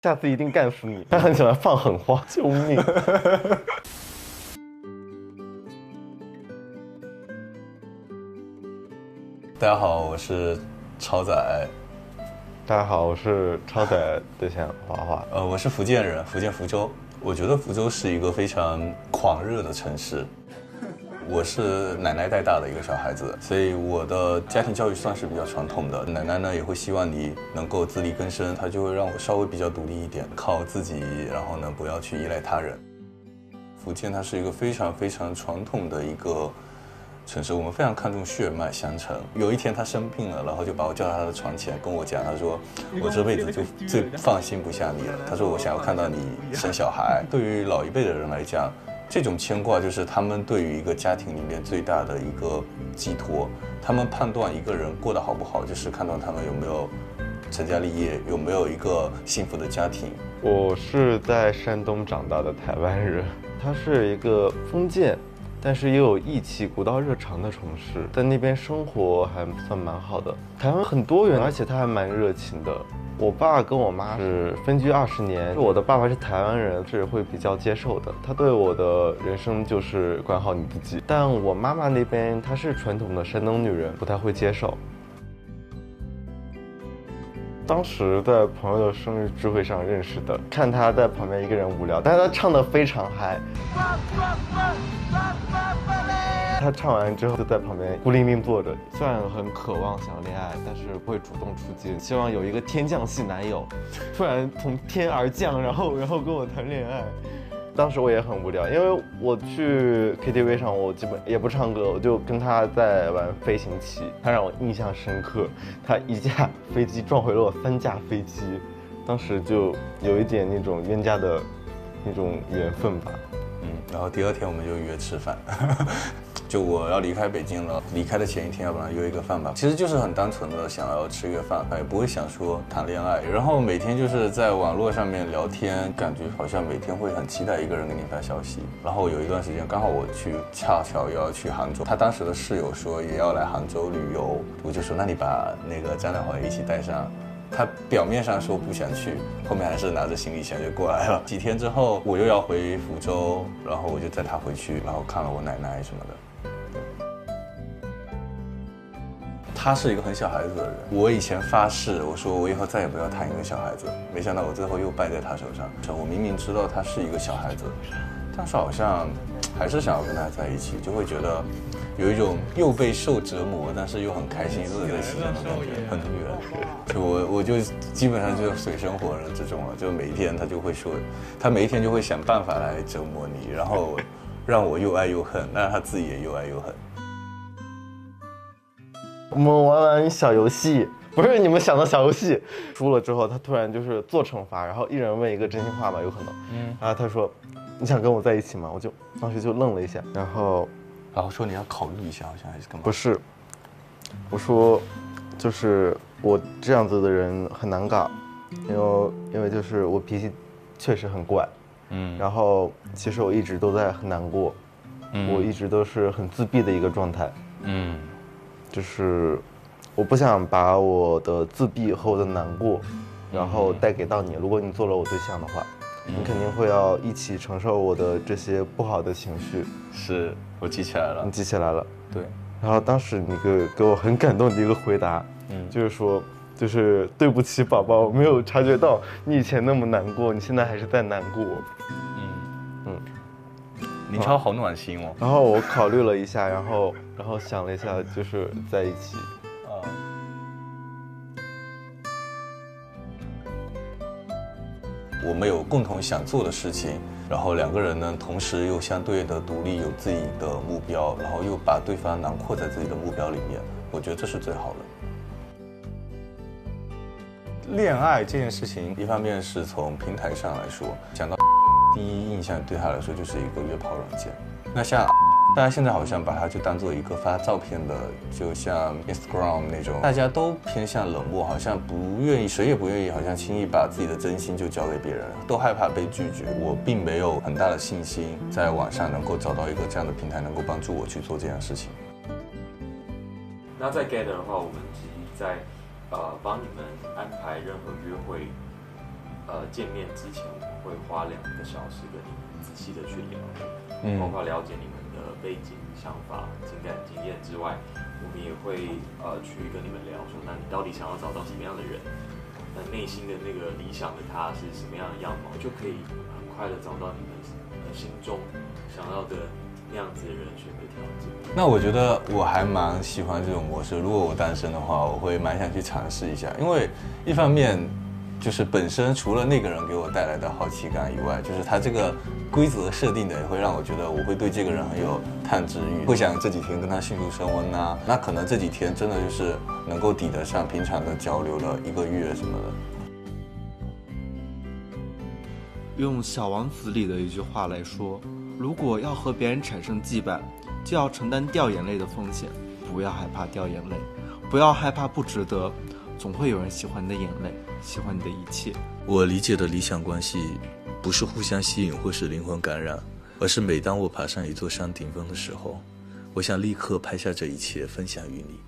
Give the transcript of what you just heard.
下次一定干死你。他很喜欢放狠话，救命！大家好，我是超仔。大家好，我是超仔对象华华。呃，我是福建人，福建福州。我觉得福州是一个非常狂热的城市。我是奶奶带大的一个小孩子，所以我的家庭教育算是比较传统的。奶奶呢也会希望你能够自力更生，她就会让我稍微比较独立一点，靠自己，然后呢不要去依赖他人。福建它是一个非常非常传统的一个城市，我们非常看重血脉相承。有一天他生病了，然后就把我叫到他的床前跟我讲，他说 我这辈子就最放心不下你了。他说我想要看到你生小孩。对于老一辈的人来讲。这种牵挂就是他们对于一个家庭里面最大的一个寄托。他们判断一个人过得好不好，就是看到他们有没有成家立业，有没有一个幸福的家庭。我是在山东长大的台湾人，它是一个封建，但是又有义气、古道热肠的城市，在那边生活还算蛮好的。台湾很多元，而且他还蛮热情的。我爸跟我妈是分居二十年，我的爸爸是台湾人，是会比较接受的。他对我的人生就是管好你自己。但我妈妈那边她是传统的山东女人，不太会接受。当时在朋友的生日聚会上认识的，看他在旁边一个人无聊，但是他唱的非常嗨。他唱完之后就在旁边孤零零坐着，虽然很渴望想要恋爱，但是不会主动出击，希望有一个天降系男友，突然从天而降，然后然后跟我谈恋爱。当时我也很无聊，因为我去 KTV 上，我基本也不唱歌，我就跟他在玩飞行棋，他让我印象深刻，他一架飞机撞毁了我三架飞机，当时就有一点那种冤家的那种缘分吧。嗯，然后第二天我们就约吃饭。就我要离开北京了，离开的前一天，要不然约一个饭吧。其实就是很单纯的想要吃一个饭，也不会想说谈恋爱。然后每天就是在网络上面聊天，感觉好像每天会很期待一个人给你发消息。然后有一段时间，刚好我去恰巧又要去杭州，他当时的室友说也要来杭州旅游，我就说那你把那个张亮华一起带上。他表面上说不想去，后面还是拿着行李箱就过来了。几天之后，我又要回福州，然后我就载他回去，然后看了我奶奶什么的。他是一个很小孩子的人。我以前发誓，我说我以后再也不要谈一个小孩子。没想到我最后又败在他手上。我明明知道他是一个小孩子，但是好像还是想要跟他在一起，就会觉得有一种又被受折磨，但是又很开心乐在其中的感觉，很女人。就我我就基本上就水深火热之中了。就每一天他就会说，他每一天就会想办法来折磨你，然后让我又爱又恨，那他自己也又爱又恨。我们玩玩小游戏，不是你们想的小游戏。输了之后，他突然就是做惩罚，然后一人问一个真心话吧，有可能。嗯。然后他说：“你想跟我在一起吗？”我就当时就愣了一下，然后，然后说你要考虑一下，好像还是干嘛？不是，我说，就是我这样子的人很难搞，因为因为就是我脾气确实很怪，嗯。然后其实我一直都在很难过，嗯。我一直都是很自闭的一个状态，嗯。就是我不想把我的自闭和我的难过，然后带给到你。如果你做了我对象的话，你肯定会要一起承受我的这些不好的情绪。是我记起来了，你记起来了。对。然后当时你给给我很感动的一个回答，嗯，就是说，就是对不起宝宝，我没有察觉到你以前那么难过，你现在还是在难过。林超好暖心哦。然后我考虑了一下，然后然后想了一下，就是在一起。啊。我们有共同想做的事情，然后两个人呢，同时又相对的独立，有自己的目标，然后又把对方囊括在自己的目标里面，我觉得这是最好的。恋爱这件事情，一方面是从平台上来说，讲到。第一印象对他来说就是一个约炮软件。那像大家现在好像把它就当做一个发照片的，就像 Instagram 那种，大家都偏向冷漠，好像不愿意，谁也不愿意，好像轻易把自己的真心就交给别人，都害怕被拒绝。我并没有很大的信心在网上能够找到一个这样的平台，能够帮助我去做这样事情。那在 Gather 的话，我们其实在呃帮你们安排任何约会。呃见面之前，会花两个小时跟你们仔细的去聊，嗯包括了解你们的背景、想法、情感经验之外，我们也会呃去跟你们聊说，那你到底想要找到什么样的人？那内心的那个理想的他是什么样的样貌，就可以很快的找到你们呃心中想要的那样子的人选的条件。那我觉得我还蛮喜欢这种模式。如果我单身的话，我会蛮想去尝试一下，因为一方面就是本身除了那个人给我带来的好奇感以外，就是他这个规则设定的也会让我觉得我会对这个人很有探知欲，会想这几天跟他迅速升温呐、那可能这几天真的就是能够抵得上平常的交流了一个月什么的。用《小王子》里的一句话来说，如果要和别人产生羁绊，就要承担掉眼泪的风险。不要害怕掉眼泪，不要害怕不值得，总会有人喜欢你的眼泪，喜欢你的一切。我理解的理想关系，不是互相吸引或是灵魂感染，而是每当我爬上一座山顶峰的时候，我想立刻拍下这一切分享于你。